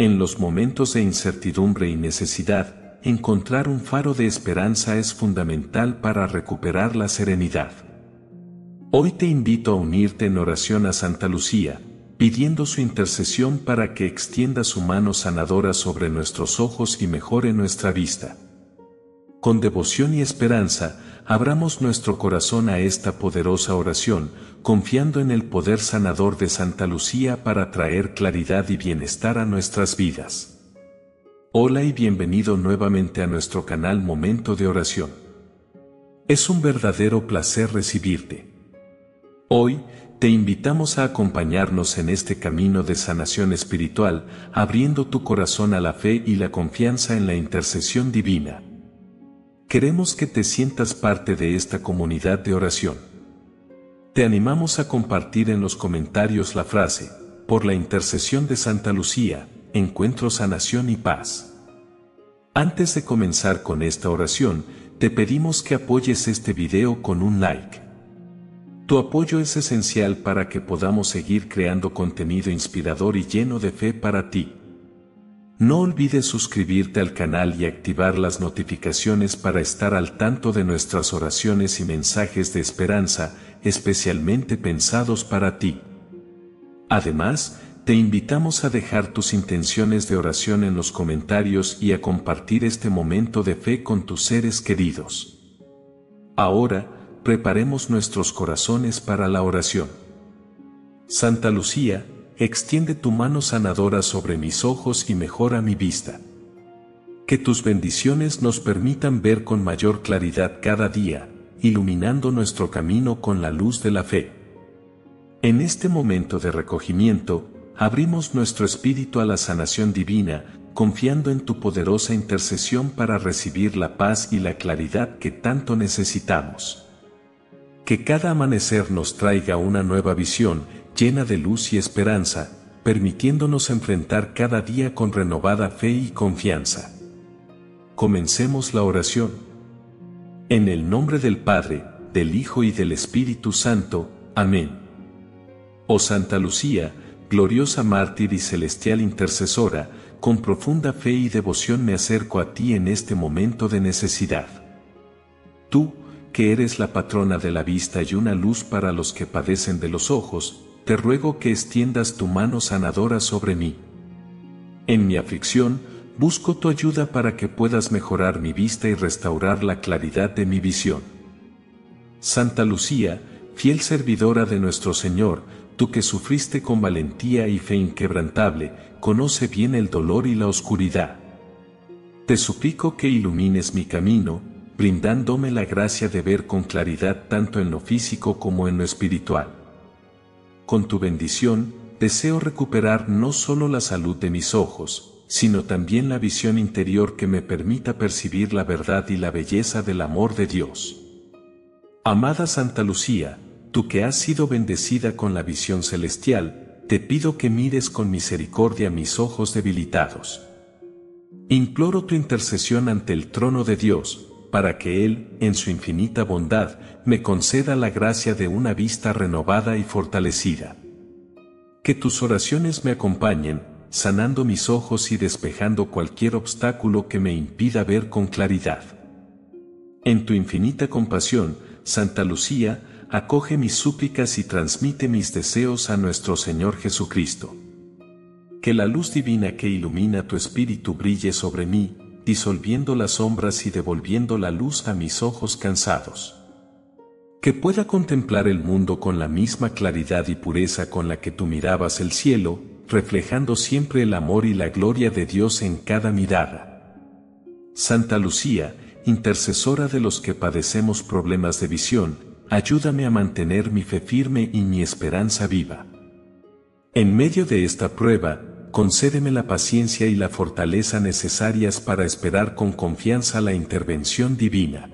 En los momentos de incertidumbre y necesidad, encontrar un faro de esperanza es fundamental para recuperar la serenidad. Hoy te invito a unirte en oración a Santa Lucía, pidiendo su intercesión para que extienda su mano sanadora sobre nuestros ojos y mejore nuestra vista. Con devoción y esperanza, abramos nuestro corazón a esta poderosa oración, confiando en el poder sanador de Santa Lucía para traer claridad y bienestar a nuestras vidas. Hola y bienvenido nuevamente a nuestro canal Momento de Oración. Es un verdadero placer recibirte. Hoy, te invitamos a acompañarnos en este camino de sanación espiritual, abriendo tu corazón a la fe y la confianza en la intercesión divina. Queremos que te sientas parte de esta comunidad de oración. Te animamos a compartir en los comentarios la frase, por la intercesión de Santa Lucía, encuentro sanación y paz. Antes de comenzar con esta oración, te pedimos que apoyes este video con un like. Tu apoyo es esencial para que podamos seguir creando contenido inspirador y lleno de fe para ti. No olvides suscribirte al canal y activar las notificaciones para estar al tanto de nuestras oraciones y mensajes de esperanza, especialmente pensados para ti. Además, te invitamos a dejar tus intenciones de oración en los comentarios y a compartir este momento de fe con tus seres queridos. Ahora, preparemos nuestros corazones para la oración. Santa Lucía, extiende tu mano sanadora sobre mis ojos y mejora mi vista. Que tus bendiciones nos permitan ver con mayor claridad cada día, iluminando nuestro camino con la luz de la fe. En este momento de recogimiento, abrimos nuestro espíritu a la sanación divina, confiando en tu poderosa intercesión para recibir la paz y la claridad que tanto necesitamos. Que cada amanecer nos traiga una nueva visión, llena de luz y esperanza, permitiéndonos enfrentar cada día con renovada fe y confianza. Comencemos la oración. En el nombre del Padre, del Hijo y del Espíritu Santo. Amén. Oh Santa Lucía, gloriosa mártir y celestial intercesora, con profunda fe y devoción me acerco a ti en este momento de necesidad. Tú, que eres la patrona de la vista y una luz para los que padecen de los ojos, te ruego que extiendas tu mano sanadora sobre mí. En mi aflicción, busco tu ayuda para que puedas mejorar mi vista y restaurar la claridad de mi visión. Santa Lucía, fiel servidora de nuestro Señor, tú que sufriste con valentía y fe inquebrantable, conoce bien el dolor y la oscuridad. Te suplico que ilumines mi camino, brindándome la gracia de ver con claridad tanto en lo físico como en lo espiritual con tu bendición, deseo recuperar no solo la salud de mis ojos, sino también la visión interior que me permita percibir la verdad y la belleza del amor de Dios. Amada Santa Lucía, tú que has sido bendecida con la visión celestial, te pido que mires con misericordia mis ojos debilitados. Imploro tu intercesión ante el trono de Dios, para que Él, en su infinita bondad, me conceda la gracia de una vista renovada y fortalecida. Que tus oraciones me acompañen, sanando mis ojos y despejando cualquier obstáculo que me impida ver con claridad. En tu infinita compasión, Santa Lucía, acoge mis súplicas y transmite mis deseos a nuestro Señor Jesucristo. Que la luz divina que ilumina tu espíritu brille sobre mí, disolviendo las sombras y devolviendo la luz a mis ojos cansados. Que pueda contemplar el mundo con la misma claridad y pureza con la que tú mirabas el cielo, reflejando siempre el amor y la gloria de Dios en cada mirada. Santa Lucía, intercesora de los que padecemos problemas de visión, ayúdame a mantener mi fe firme y mi esperanza viva. En medio de esta prueba, concédeme la paciencia y la fortaleza necesarias para esperar con confianza la intervención divina.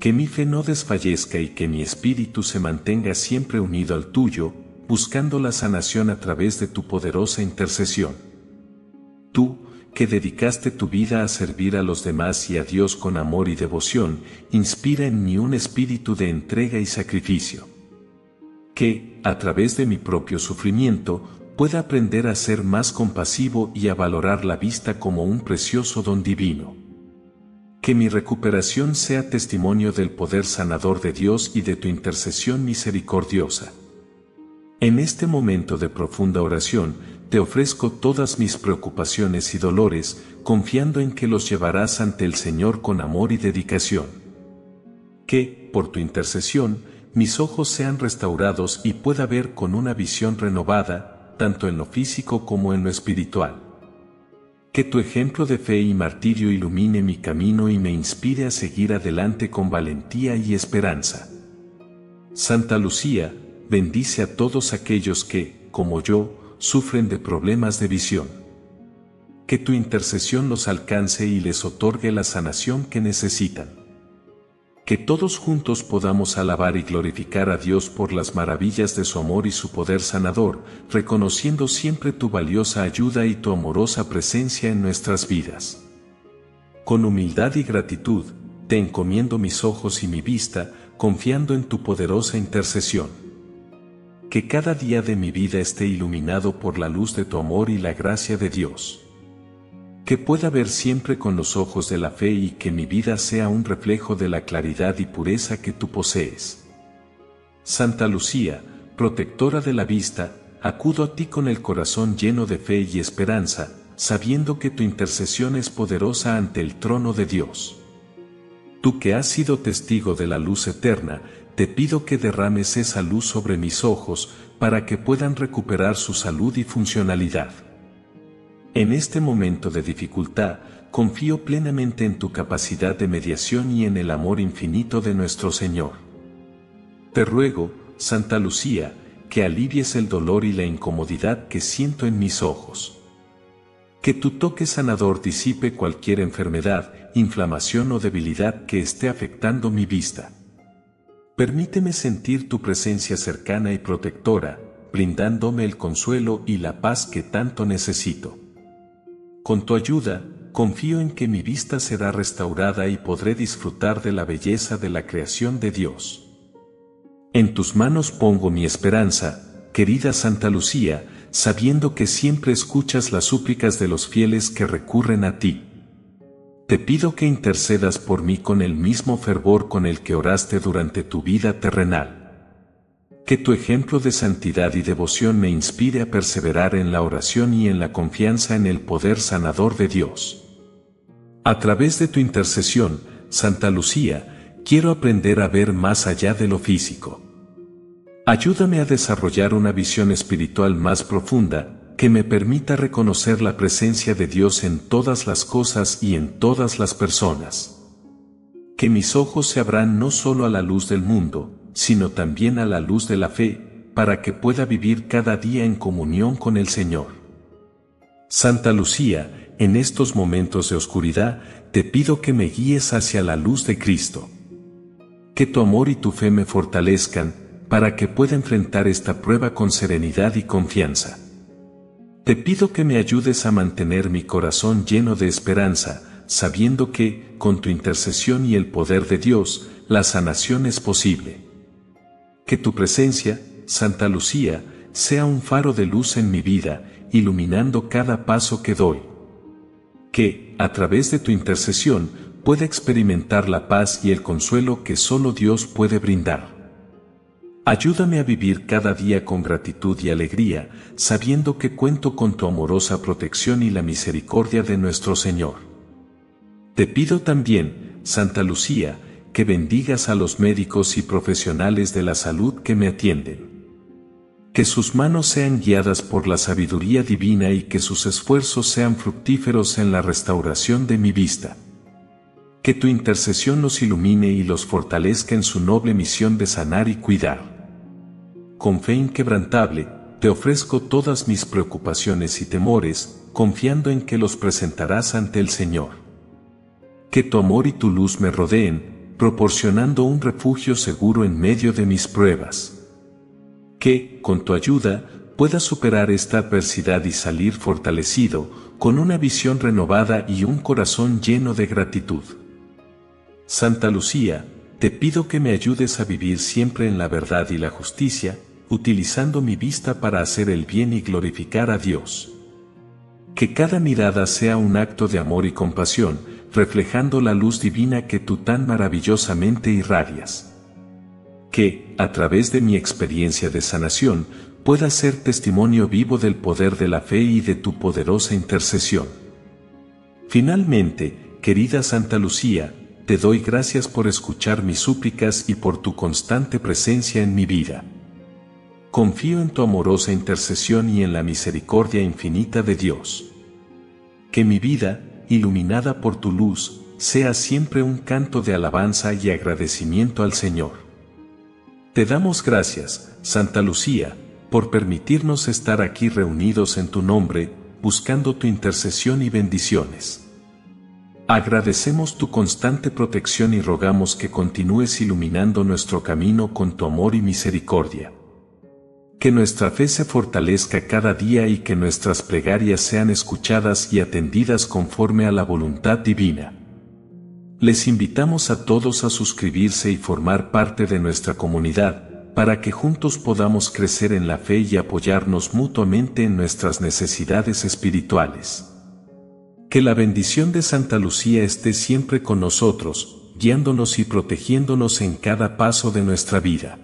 Que mi fe no desfallezca y que mi espíritu se mantenga siempre unido al tuyo, buscando la sanación a través de tu poderosa intercesión. Tú, que dedicaste tu vida a servir a los demás y a Dios con amor y devoción, inspira en mí un espíritu de entrega y sacrificio. Que, a través de mi propio sufrimiento, pueda aprender a ser más compasivo y a valorar la vista como un precioso don divino. Que mi recuperación sea testimonio del poder sanador de Dios y de tu intercesión misericordiosa. En este momento de profunda oración, te ofrezco todas mis preocupaciones y dolores, confiando en que los llevarás ante el Señor con amor y dedicación. Que, por tu intercesión, mis ojos sean restaurados y pueda ver con una visión renovada, tanto en lo físico como en lo espiritual. Que tu ejemplo de fe y martirio ilumine mi camino y me inspire a seguir adelante con valentía y esperanza. Santa Lucía, bendice a todos aquellos que, como yo, sufren de problemas de visión. Que tu intercesión los alcance y les otorgue la sanación que necesitan que todos juntos podamos alabar y glorificar a Dios por las maravillas de su amor y su poder sanador, reconociendo siempre tu valiosa ayuda y tu amorosa presencia en nuestras vidas. Con humildad y gratitud, te encomiendo mis ojos y mi vista, confiando en tu poderosa intercesión. Que cada día de mi vida esté iluminado por la luz de tu amor y la gracia de Dios que pueda ver siempre con los ojos de la fe y que mi vida sea un reflejo de la claridad y pureza que tú posees. Santa Lucía, protectora de la vista, acudo a ti con el corazón lleno de fe y esperanza, sabiendo que tu intercesión es poderosa ante el trono de Dios. Tú que has sido testigo de la luz eterna, te pido que derrames esa luz sobre mis ojos, para que puedan recuperar su salud y funcionalidad. En este momento de dificultad, confío plenamente en tu capacidad de mediación y en el amor infinito de nuestro Señor. Te ruego, Santa Lucía, que alivies el dolor y la incomodidad que siento en mis ojos. Que tu toque sanador disipe cualquier enfermedad, inflamación o debilidad que esté afectando mi vista. Permíteme sentir tu presencia cercana y protectora, brindándome el consuelo y la paz que tanto necesito. Con tu ayuda, confío en que mi vista será restaurada y podré disfrutar de la belleza de la creación de Dios. En tus manos pongo mi esperanza, querida Santa Lucía, sabiendo que siempre escuchas las súplicas de los fieles que recurren a ti. Te pido que intercedas por mí con el mismo fervor con el que oraste durante tu vida terrenal. Que tu ejemplo de santidad y devoción me inspire a perseverar en la oración y en la confianza en el poder sanador de Dios. A través de tu intercesión, Santa Lucía, quiero aprender a ver más allá de lo físico. Ayúdame a desarrollar una visión espiritual más profunda, que me permita reconocer la presencia de Dios en todas las cosas y en todas las personas. Que mis ojos se abran no solo a la luz del mundo, sino también a la luz de la fe, para que pueda vivir cada día en comunión con el Señor. Santa Lucía, en estos momentos de oscuridad, te pido que me guíes hacia la luz de Cristo. Que tu amor y tu fe me fortalezcan, para que pueda enfrentar esta prueba con serenidad y confianza. Te pido que me ayudes a mantener mi corazón lleno de esperanza, sabiendo que, con tu intercesión y el poder de Dios, la sanación es posible. Que tu presencia, Santa Lucía, sea un faro de luz en mi vida, iluminando cada paso que doy. Que, a través de tu intercesión, pueda experimentar la paz y el consuelo que solo Dios puede brindar. Ayúdame a vivir cada día con gratitud y alegría, sabiendo que cuento con tu amorosa protección y la misericordia de nuestro Señor. Te pido también, Santa Lucía, que bendigas a los médicos y profesionales de la salud que me atienden. Que sus manos sean guiadas por la sabiduría divina y que sus esfuerzos sean fructíferos en la restauración de mi vista. Que tu intercesión los ilumine y los fortalezca en su noble misión de sanar y cuidar. Con fe inquebrantable, te ofrezco todas mis preocupaciones y temores, confiando en que los presentarás ante el Señor. Que tu amor y tu luz me rodeen, proporcionando un refugio seguro en medio de mis pruebas. Que, con tu ayuda, pueda superar esta adversidad y salir fortalecido, con una visión renovada y un corazón lleno de gratitud. Santa Lucía, te pido que me ayudes a vivir siempre en la verdad y la justicia, utilizando mi vista para hacer el bien y glorificar a Dios. Que cada mirada sea un acto de amor y compasión, reflejando la luz divina que tú tan maravillosamente irradias. Que, a través de mi experiencia de sanación, pueda ser testimonio vivo del poder de la fe y de tu poderosa intercesión. Finalmente, querida Santa Lucía, te doy gracias por escuchar mis súplicas y por tu constante presencia en mi vida. Confío en tu amorosa intercesión y en la misericordia infinita de Dios. Que mi vida, iluminada por tu luz, sea siempre un canto de alabanza y agradecimiento al Señor. Te damos gracias, Santa Lucía, por permitirnos estar aquí reunidos en tu nombre, buscando tu intercesión y bendiciones. Agradecemos tu constante protección y rogamos que continúes iluminando nuestro camino con tu amor y misericordia. Que nuestra fe se fortalezca cada día y que nuestras plegarias sean escuchadas y atendidas conforme a la voluntad divina. Les invitamos a todos a suscribirse y formar parte de nuestra comunidad, para que juntos podamos crecer en la fe y apoyarnos mutuamente en nuestras necesidades espirituales. Que la bendición de Santa Lucía esté siempre con nosotros, guiándonos y protegiéndonos en cada paso de nuestra vida.